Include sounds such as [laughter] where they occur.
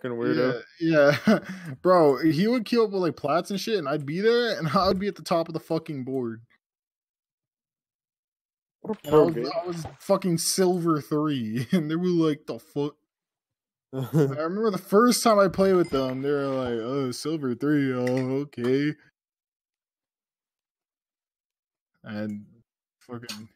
Fucking weirdo. Yeah, yeah. [laughs] bro. He would queue up with like plats and shit, and I'd be there, and [laughs] I would be at the top of the fucking board. What a pro I was. I was fucking silver three, [laughs] and they were like, "The fuck." I remember the first time I played with them, they were like, "Oh, silver three, oh, okay." And fucking